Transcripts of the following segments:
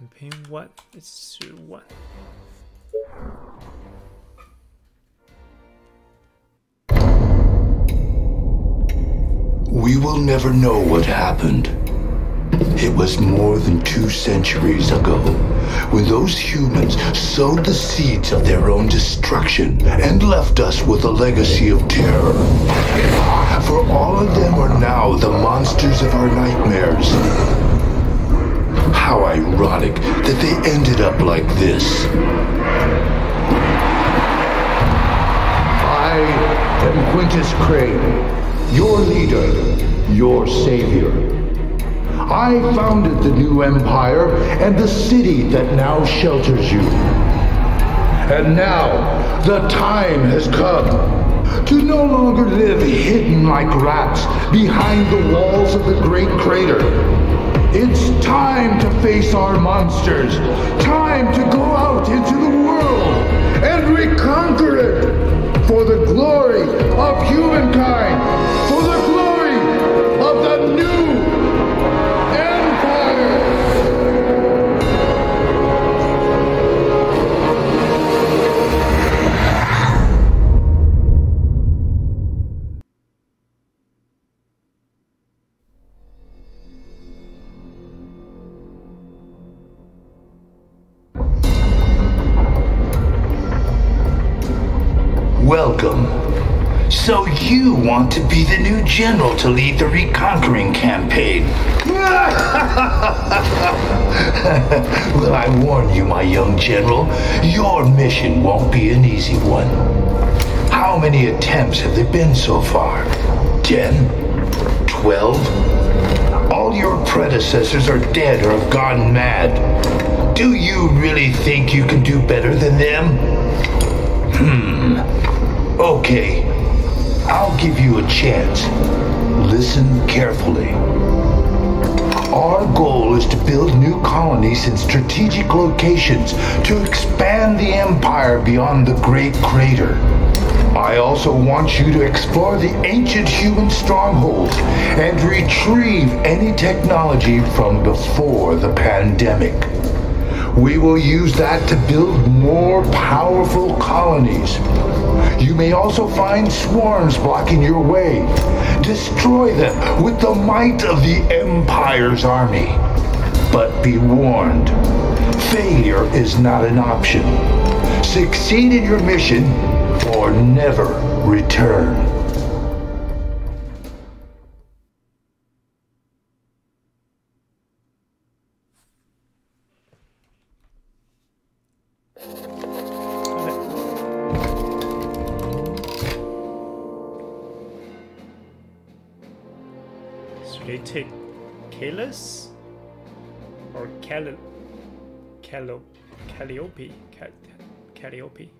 Campaign 1. Let's do 1. We will never know what happened. It was more than two centuries ago when those humans sowed the seeds of their own destruction and left us with a legacy of terror. For all of them are now the monsters of our nightmares. How ironic that they ended up like this. I am Quintus Crane, your leader, your savior. I founded the new empire and the city that now shelters you. And now, the time has come to no longer live hidden like rats behind the walls of the great crater. It's time to face our monsters. Time to go out into the world and reconquer it for the glory of humankind, want to be the new general to lead the reconquering campaign? well, I warn you, my young general, your mission won't be an easy one. How many attempts have there been so far? Ten? Twelve? All your predecessors are dead or have gone mad. Do you really think you can do better than them? Hmm. Okay. I'll give you a chance. Listen carefully. Our goal is to build new colonies in strategic locations to expand the empire beyond the Great Crater. I also want you to explore the ancient human strongholds and retrieve any technology from before the pandemic. We will use that to build more powerful colonies. You may also find swarms blocking your way. Destroy them with the might of the Empire's army. But be warned, failure is not an option. Succeed in your mission or never return. Calliope?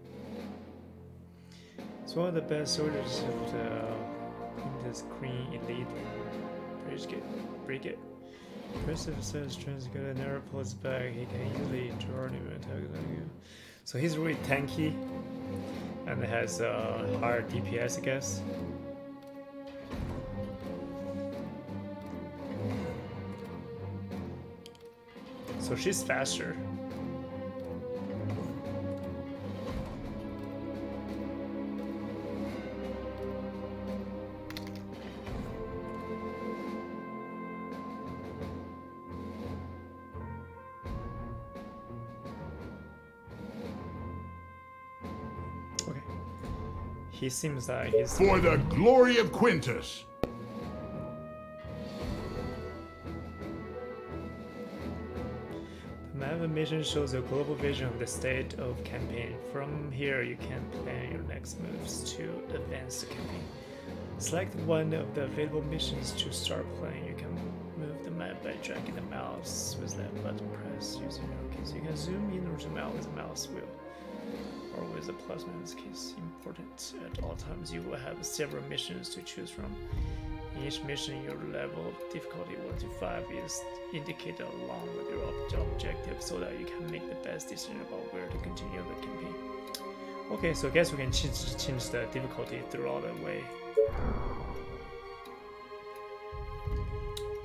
Cal It's one of the best soldiers of uh, the Quintus Crane Elite. Bridget. Bridget. Impressive says Trans got an arrow pulls back, he can easily draw an attack on you. So he's really tanky and has a higher DPS I guess. So she's faster. He seems like he's For the glory of Quintus. The map of mission shows a global vision of the state of campaign. From here, you can plan your next moves to advance the campaign. Select one of the available missions to start playing. You can move the map by dragging the mouse with that button press using your keys. You can zoom in or zoom out with the mouse wheel with the plus in this case. Important at all times, you will have several missions to choose from. In each mission, your level of difficulty 1 to 5 is indicated along with your ob- objective so that you can make the best decision about where to continue the campaign. Okay, so I guess we can change, change the difficulty throughout the way.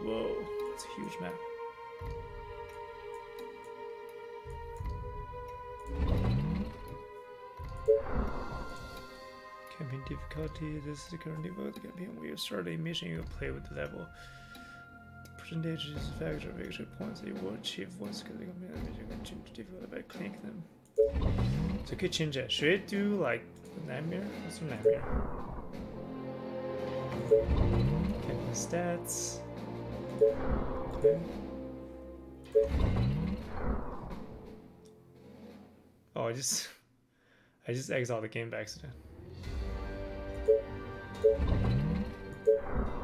Whoa, that's a huge map. Difficulty. This is the current difficulty campaign. When you start a mission, you play with the level. Percentage is a factor of victory points that you will achieve once you complete the mission. You can change difficulty by clicking them. So you could change it. Should I do like nightmare? What's a nightmare? Campaign stats. Okay. Oh, I just I just exiled the game by accident. Thank you.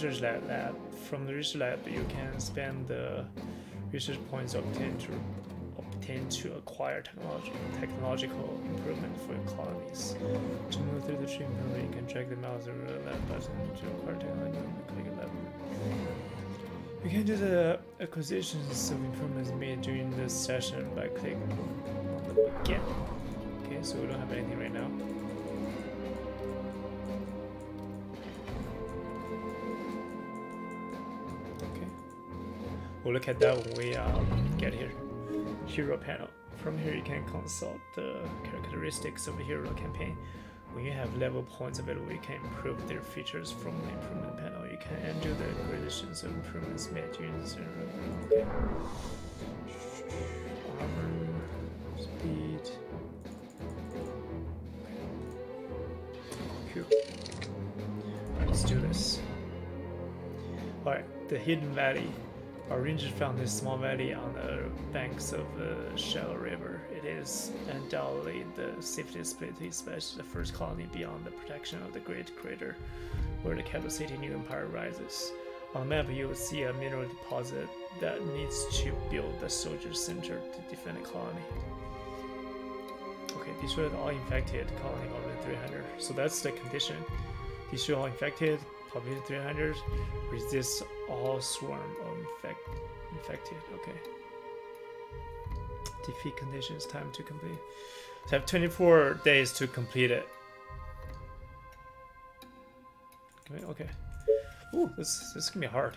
Research lab, lab. From the research lab, you can spend the research points obtained to obtain to acquire technology, technological improvement for your colonies. To move through the tree you can drag the mouse over the left button to acquire technology and click lever. You can do the acquisitions of improvements made during this session by clicking again. Okay, so we don't have anything right now. We'll look at that when we um, get here. Hero panel. From here you can consult the characteristics of a hero campaign. When you have level points available, you can improve their features from the improvement panel. You can undo the gradations of improvements made during the. Okay. Armor, speed. Alright, let's do this. Alright, the Hidden Valley. Our rangers found this small valley on the banks of a shallow river. It is undoubtedly the safest place to establish the first colony beyond the protection of the Great Crater, where the capital city New Empire rises. On the map, you will see a mineral deposit that needs to build the soldier center to defend the colony. Okay, destroy all infected colony over 300. So that's the condition. Destroy all infected, population 300, resist all swarm of infect, infected. Okay. Defeat conditions, time to complete. So I have 24 days to complete it. Okay. okay. Ooh, this this is gonna be hard.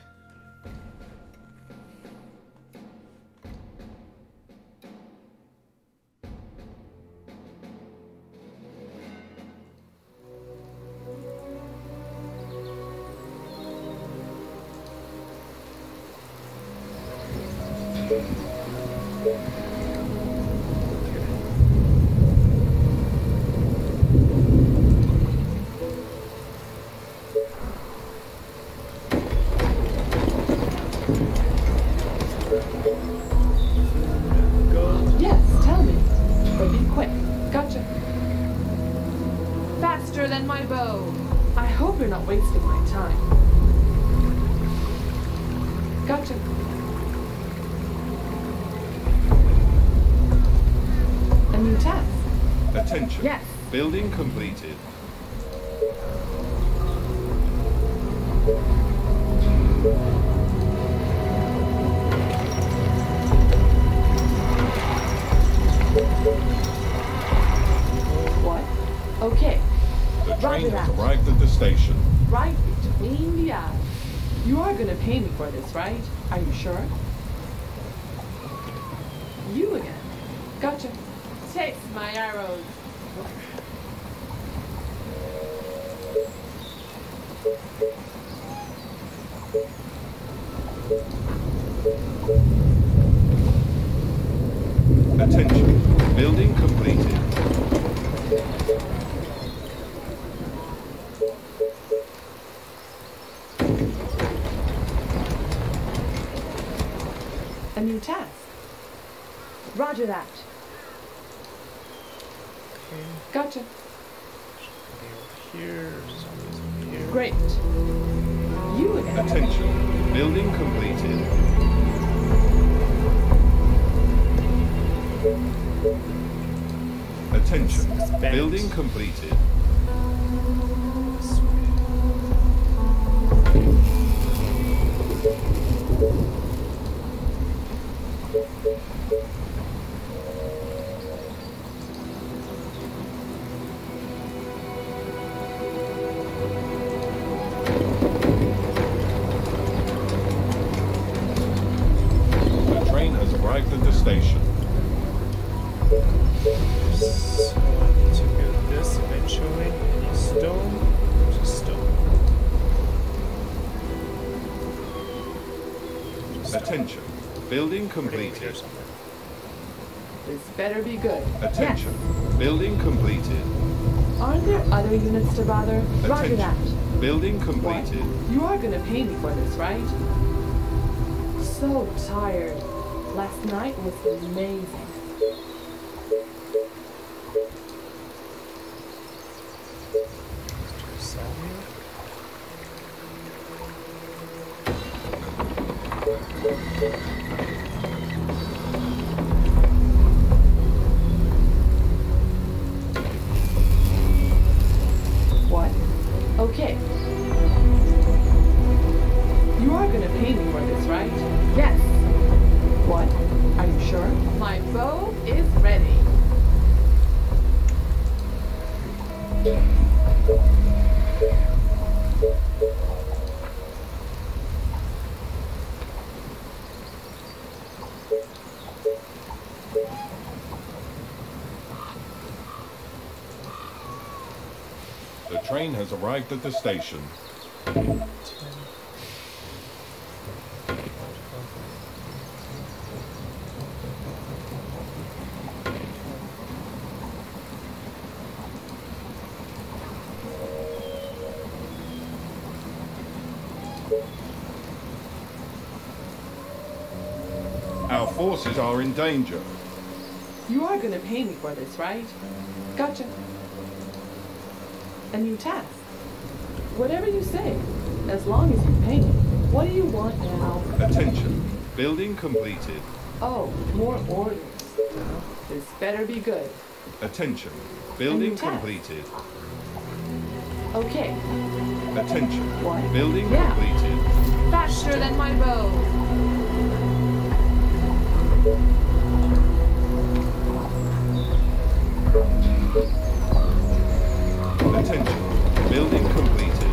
Take my arrows. Attention. Building completed. A new task. Roger that. Attention. Building completed. Building Putting it here completed. This better be good. Attention. Building completed. Aren't there other units to bother? Roger that. Attention. Building What? completed. You are gonna pay me for this, right? So tired. Last night was amazing. Train has arrived at the station. Our forces are in danger. You are gonna pay me for this, right? Gotcha. A new task. Whatever you say, as long as you pay me. What do you want now? Attention. Building completed. Oh, more orders. This better be good. Attention. Building completed. Okay, Attention. What? Building Yeah. completed. faster than my bow. Attention. Building completed.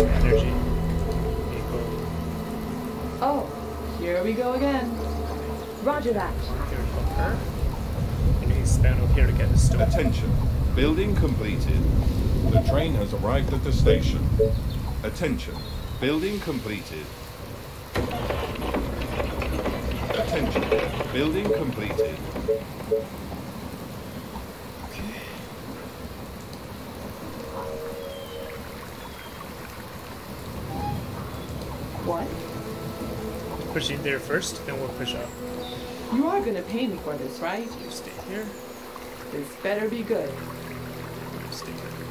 Energy. Equal. Oh, here we go again. Roger that. Here we go. Her. And he's spent over here to get the stone. Attention. Building completed. The train has arrived at the station. Attention. Building completed. Attention. Building completed. What? Push in there first, then we'll push up. You are gonna pay me for this, right? You stay here. This better be good. Stay here.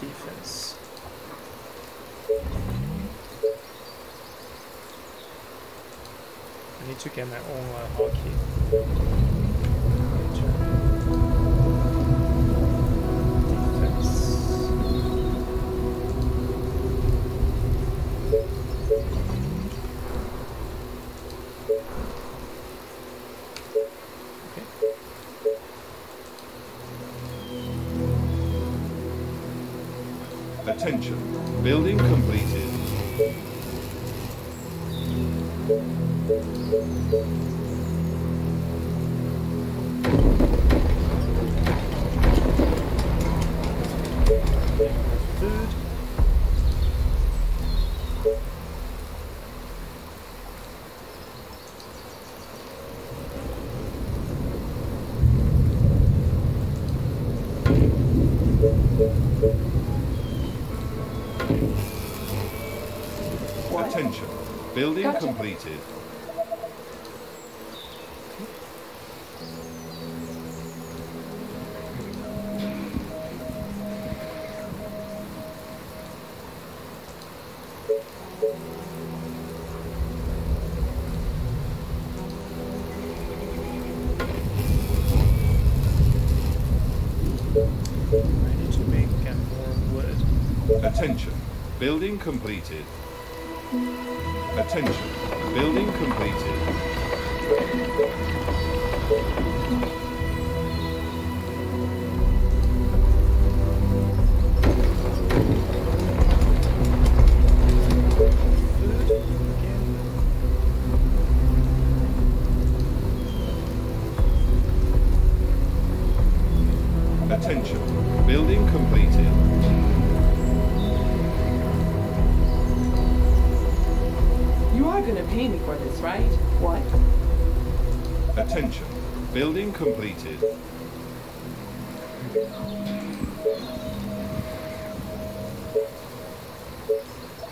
Defense. I need to get my own uh, hockey. Building Gotcha. completed. I need to make more wood. Attention. Building completed. Attention. Building completed.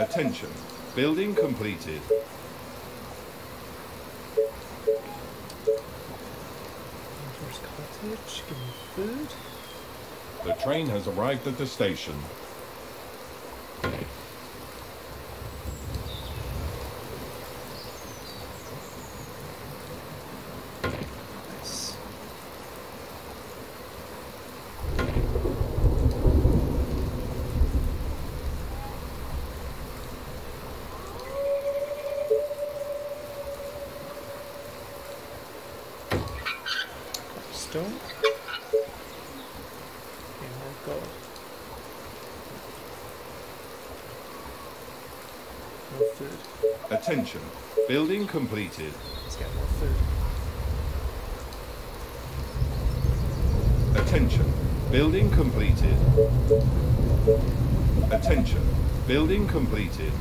Attention. Building completed. Cottage. Give me food. The train has arrived at the station. Nice. Stone. And more gold. More food. Attention. Building completed. Let's get more food. Attention. Building completed. Attention. Building completed.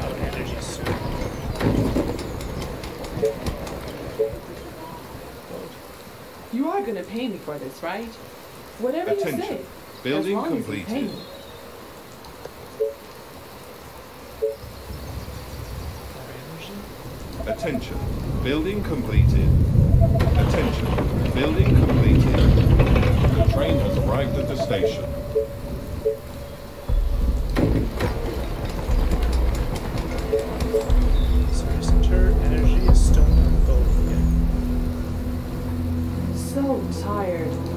Out of energy soon. Gold. You are gonna pay me for this, right? Whatever you say. Attention. Building as long As you pay completed. me. Attention. Building completed. Attention. Building completed. The train has arrived at the station. Service center, energy, stone, and gold. Yeah. So tired.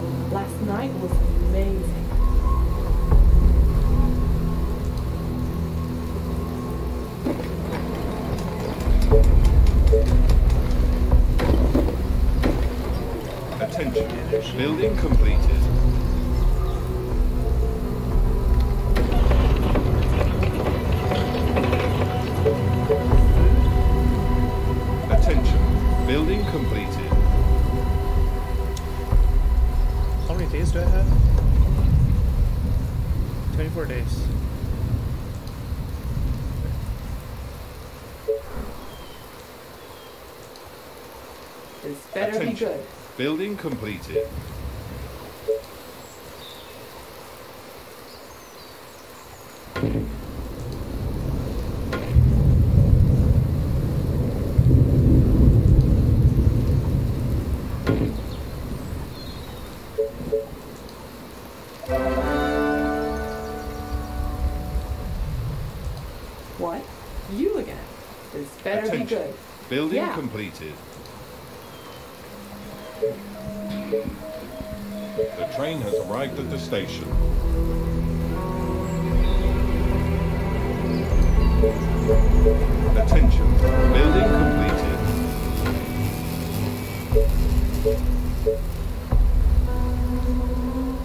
Attention. good. Building completed. What? You again. This better be Attention. good. Building Yeah. completed. The train has arrived at the station. Attention. Building completed.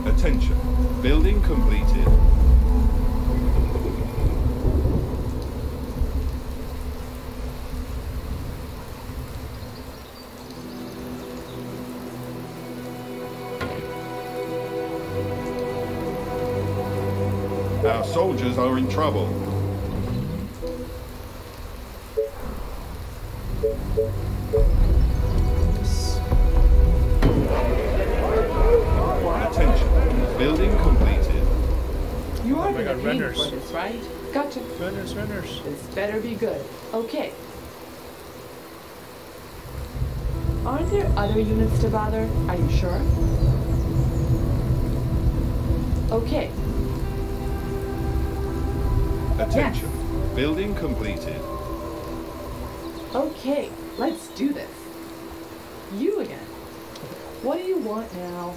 Attention. Building completed. Soldiers are in trouble. Attention. Building completed. You are my gonna pay runners. for this, right? Gotcha. Runners, runners. This better be good. Okay. Aren't there other units to bother? Are you sure? Okay. Attention. Building completed. Okay. Let's do this. You again. What do you want now?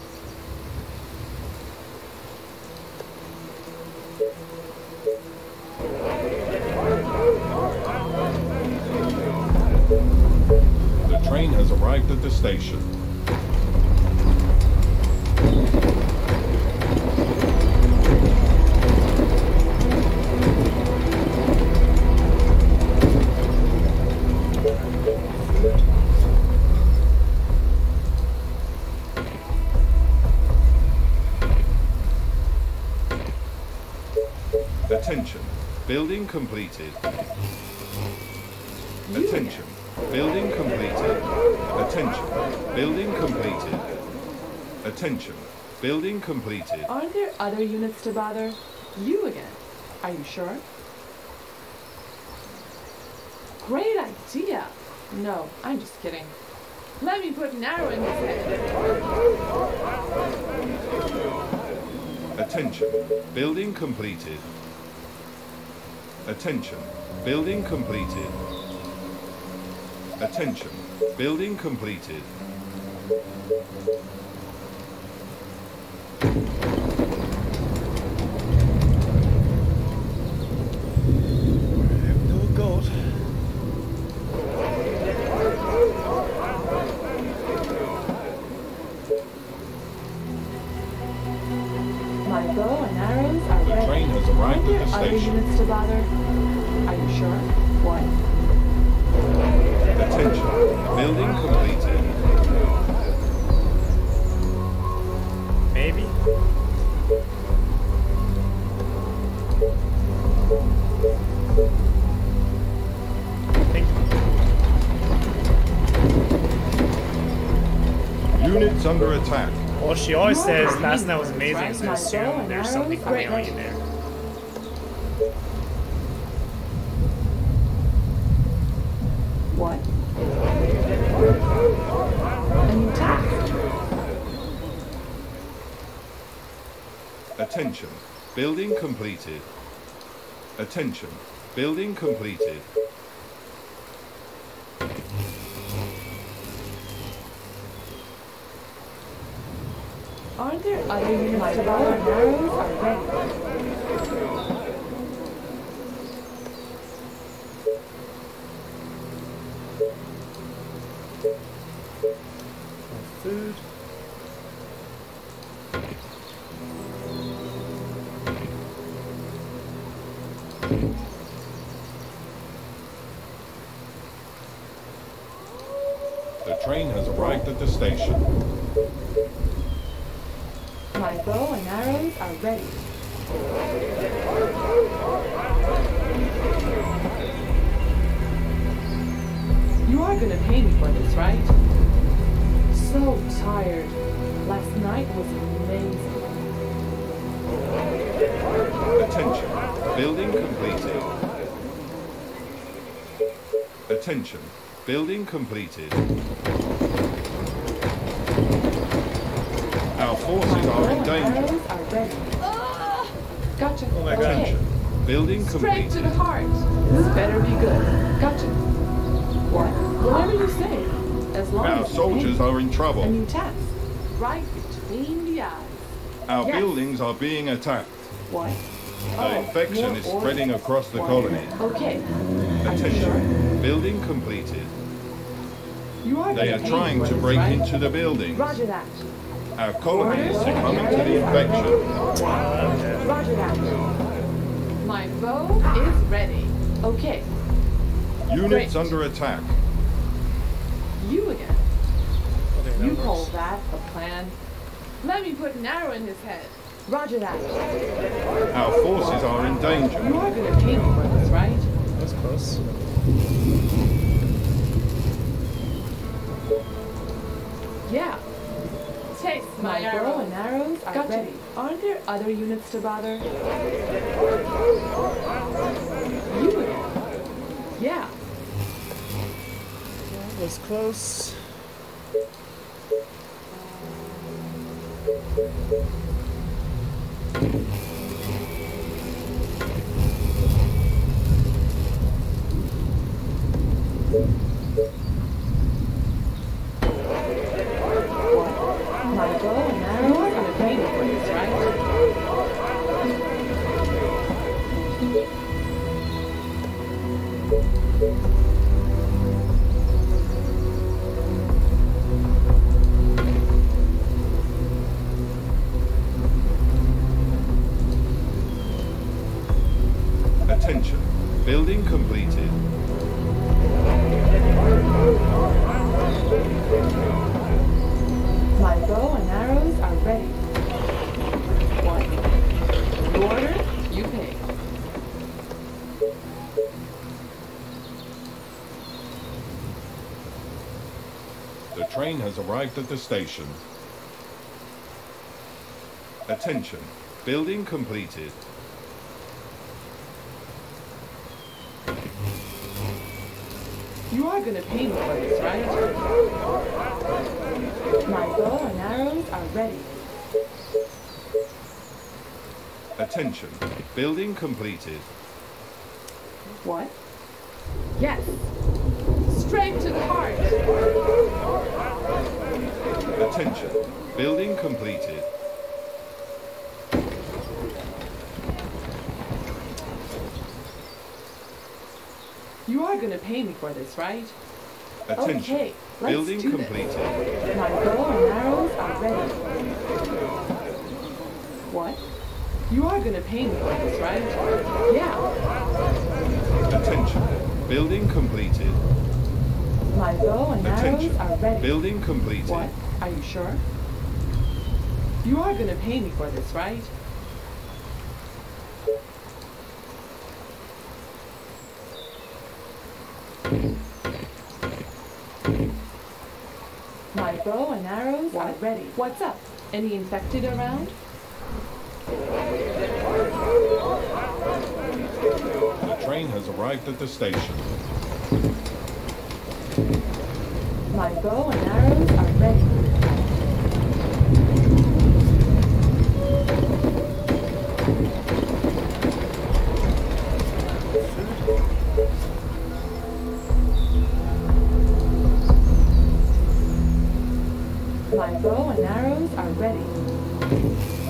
The train has arrived at the station. Completed. Attention. Building completed. Attention. Building completed. Attention. Building completed. Aren't there other units to bother? You again. Are you sure? Great idea. No, I'm just kidding. Let me put an arrow in his head. Attention. Building completed. Attention. Building completed. Attention. Building completed. She always says last night was amazing, so I My bow assume there's something coming great. out in there. What? A. Attention. Building completed. Attention. Building completed. Aren't there other units to bother? Arrows are ready. More food. The train has arrived at the station. My bow and arrows are ready. You are gonna pay me for this, right? So tired. Last night was amazing. Attention. Building completed. Attention. Building completed. Our forces are in danger. Are. Gotcha. Oh my okay. Attention. Building Straight to the heart. This better be good. Gotcha. What? Whatever you say. As long Our as soldiers are in trouble. A new task. Right between the eyes. Our Yes. buildings are being attacked. What? The Oh, infection is spreading across the colony. Okay. You sure? Attention. Building completed. You are They are trying to break right? into the buildings. Roger that our colonies succumbing to the infection. My bow is ready. Okay. Units Great. under attack. You again. You call that a plan? Let me put an arrow in his head. Roger that. Our forces are in danger. You are going to pay for this, right? That's close. Yeah. That was close. are ready. Aren't there other units to bother? You again? Yeah. That was close. Attention. Building completed. My bow and arrows are ready. What? You order, you pay. The train has arrived at the station. Attention. Building completed. You are gonna pay me for this, right? My bow and arrows are ready. Attention. Building completed. What? Yes. Straight to the heart. Attention. Building completed. You are gonna pay me for this, right? Attention. Okay, Building do this. completed. My bow and arrows are ready. What? You are gonna pay me for this, right? Yeah. Attention. Building completed. My bow and arrows are ready. Building completed. What? Are you sure? You are gonna pay me for this, right? My bow and arrows are ready. What's up? Any infected around? The train has arrived at the station. My bow and arrows are ready. Are ready.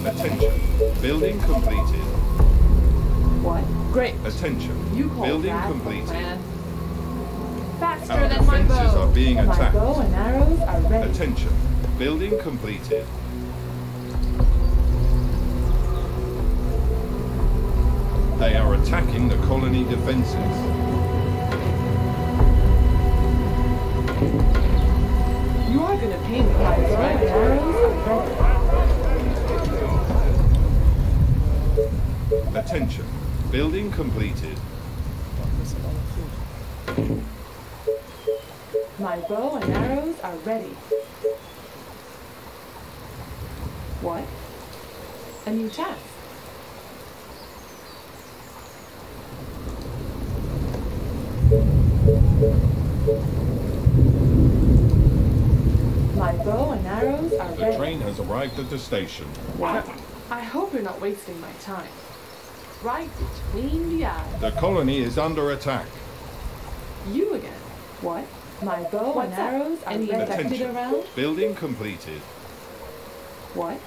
Attention. Building completed. What? Great. Attention. You call Building that completed. Faster Our than my defenses bow. are being My attacked. bow and arrows are ready. Attention. Building completed. They are attacking the colony defenses. Completed. There's a lot of food. My bow and arrows are ready. What? A new task. My bow and arrows are The ready. The train has arrived at the station. What? I hope you're not wasting my time. Right between the eyes. The colony is under attack. You again. What? My bow What's and up? arrows are Any ready. infected Attention. around? Building completed. What?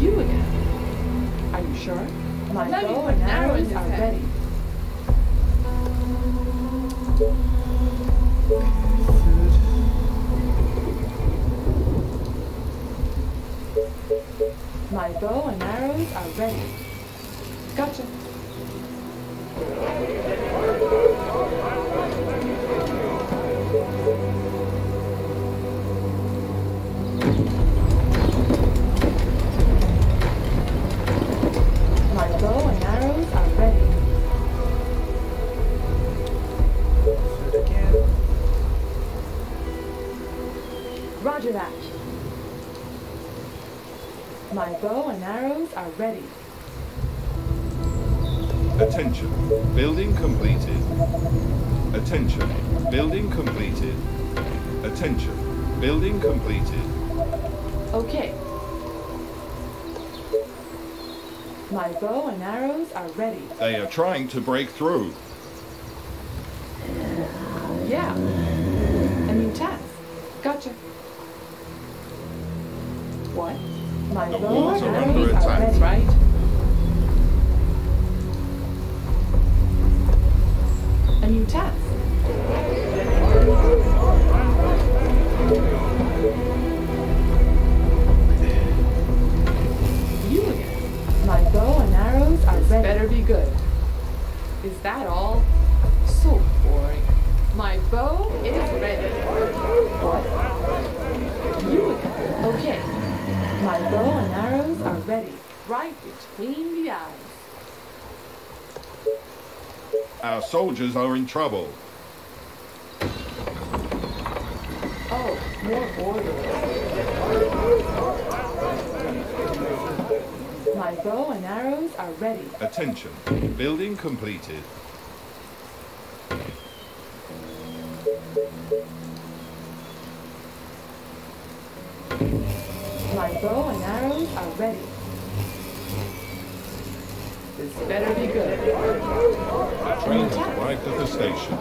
You again. Are you sure? My Let me bow and an arrows his are head. ready. My bow and arrows are ready. Gotcha. Attention. Building completed. Okay. My bow and arrows are ready. They are trying to break through. Right between the eyes. Our soldiers are in trouble. Oh, more orders. My bow and arrows are ready. Attention. Building completed. Better be good. The train has arrived at the station.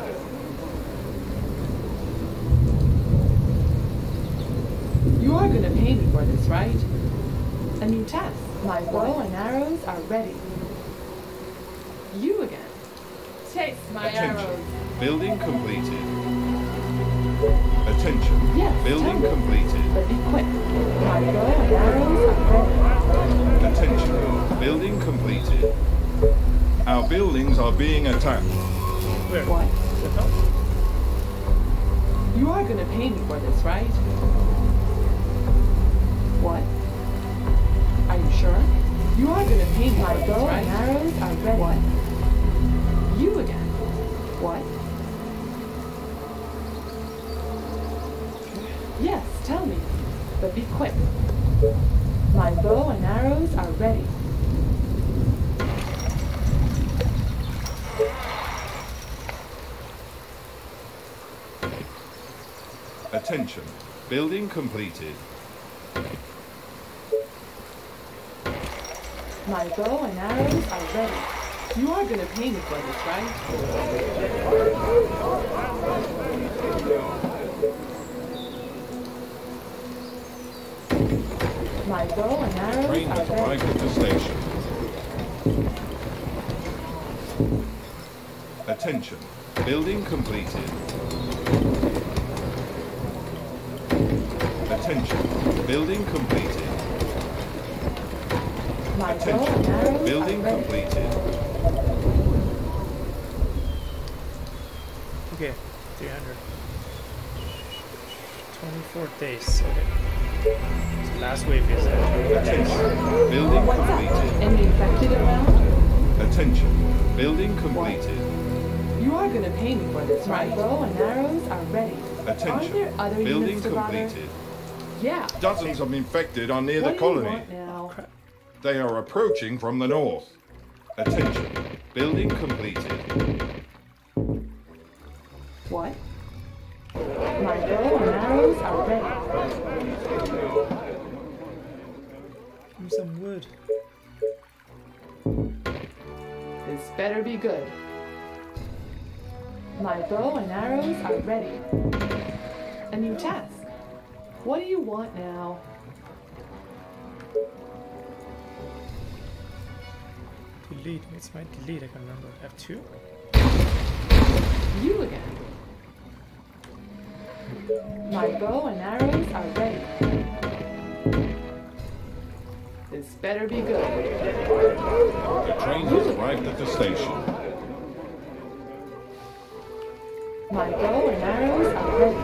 You are gonna pay me for this, right? A new test. My bow and arrows are ready. You again. Taste my Attention. arrows. Building completed. Attention. Yes, Building tell completed. But be quick. My bow and arrows are ready. Attention. Building completed. Our buildings are being attacked. Where? What? You are gonna pay me for this, right? What? Are you sure? You are gonna pay me My for this, right? and arrows are ready. What? You again? What? Yes, tell me. But be quick. My bow and arrows are ready. Attention. Building completed. My bow and arrows are ready. You are gonna pay me for this, right? My bow and arrows Train has are ready. arrived at the station. Attention. Building completed. Attention. Building completed. My Attention. arrows Building are ready. completed. Okay, 300. 24 days, okay. So last wave is Attention. Building What's up? completed. Any infected around? Attention. Building completed. You are gonna pay me for this, My right? bow and arrows are ready. Attention. there other Building units to bother? completed. Yeah. Dozens of infected are near What the do you colony. want now? They are approaching from the north. Attention. Building completed. What? My bow and arrows are ready. Give some wood. This better be good. My bow and arrows are ready. A new task. What do you want now? Delete. It's my delete. I can remember. F2. You again. My bow and arrows are ready. This better be good. The train has arrived at the station. My bow and arrows are ready.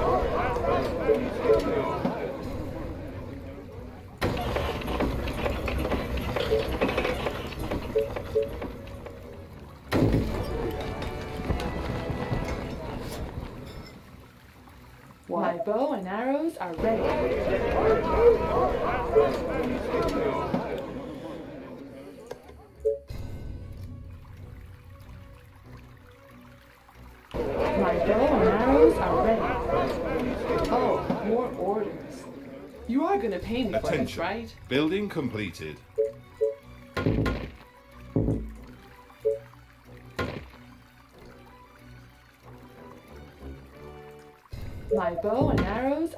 My bow and arrows are ready. My bow and arrows are ready. Oh, more orders. You are going to pay me Attention. for this, right? Building completed.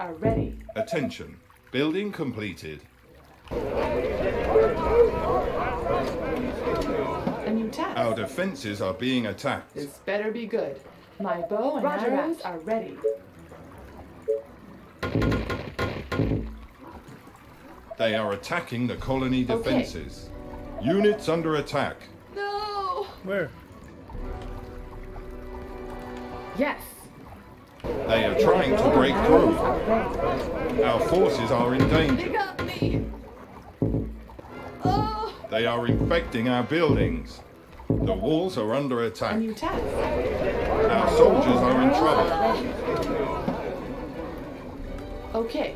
Are ready. Attention. Building completed. A new task. Our defenses are being attacked. This better be good. My bow and Roger arrows that. are ready. They are attacking the colony Okay. defenses. Units under attack. No! Where? Yes! They are trying to break through. Our forces are in danger. got me! Oh! They are infecting our buildings. The walls are under attack. Our soldiers are in trouble. Okay.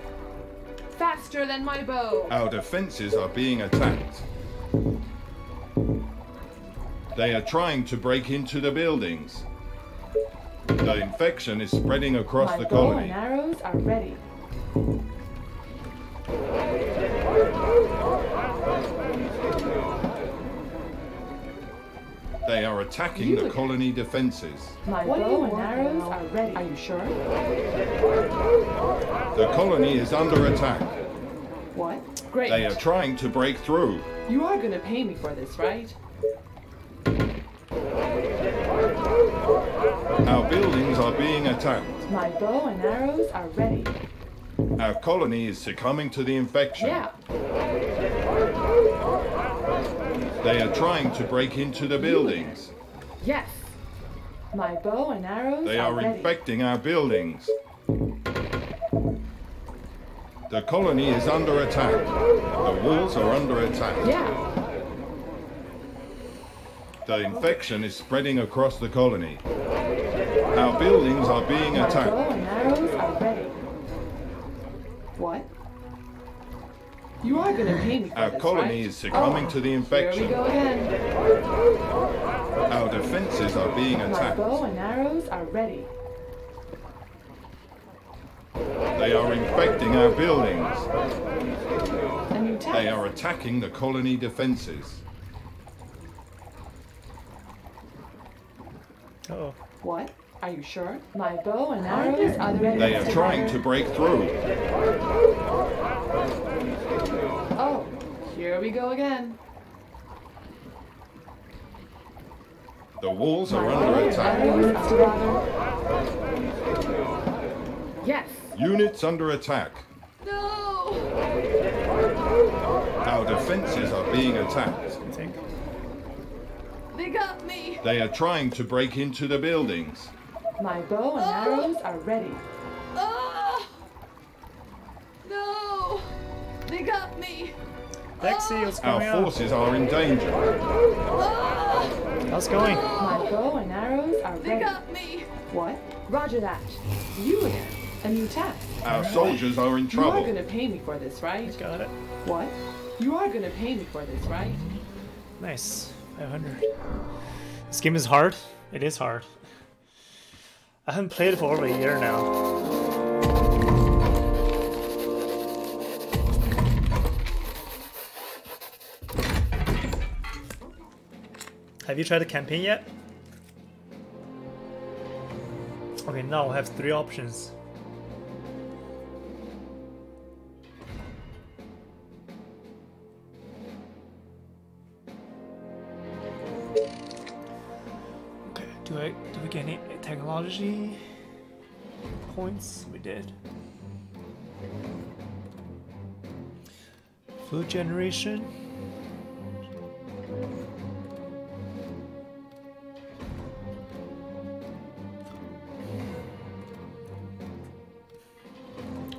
Faster than my bow. Our defenses are being attacked. They are trying to break into the buildings. The infection is spreading across My the bow and arrows are ready. They are attacking the colony defenses. My What bow and arrows are ready. Are you sure? The colony is under attack. What? Great. They are trying to break through. You are gonna pay me for this, right? Our buildings are being attacked. My bow and arrows are ready. Our colony is succumbing to the infection. Yeah. They are trying to break into the buildings. Yes. My bow and arrows They are are ready. infecting our buildings. The colony is under attack. The walls are under attack. Yeah. The infection is spreading across the colony. Our buildings are being attacked. and arrows are ready. What? You are gonna pay me for Our this, colony right? is succumbing Oh, to the oh, Here we infection. go again. Our defenses are being attacked. My bow and arrows are ready. They are infecting our buildings. A new task. They are attacking the colony defenses. Oh, What? Are you sure? My bow and arrows are other ready. They are trying to break through. Oh, here we go again. The walls are bow under and attack. are. Yes. Units under attack. No. Our defenses are being attacked. I think. They got me. They are trying to break into the buildings. My bow and arrows are ready. Ah. No. They got me. Lexi, what's Our going on? forces are in danger. Ah. How's it going? My bow and arrows are They ready. got me. What? Roger that. You again. A new task. Our soldiers are in trouble. You are gonna pay me for this, right? Got it. What? You are gonna pay me for this, right? Nice. 500. This game is hard. It is hard. I haven't played it for over a year now. Have you tried the campaign yet? Okay, now I have three options. Do we get any technology points? We did. Food generation.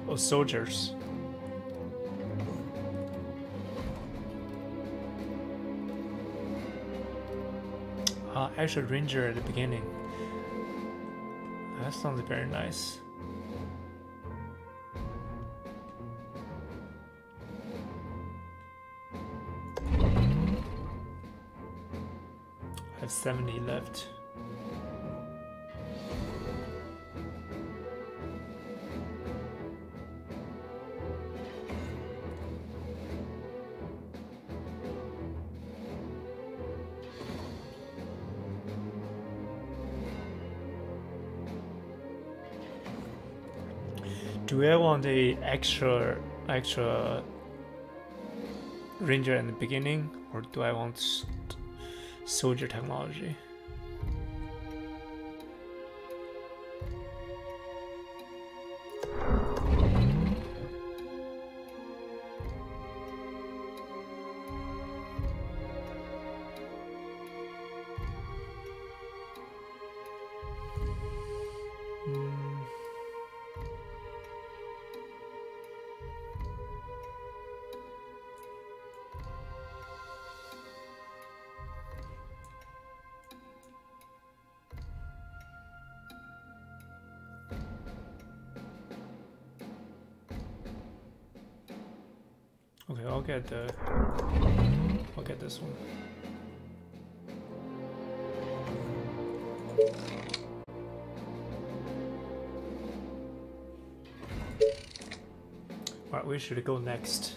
Oh, soldiers. Actual ranger at the beginning. That sounds very nice. I have 70 left. Do I want a extra extra ranger in the beginning, or do I want soldier technology? Get the. I'll get this one. Alright, we should go next.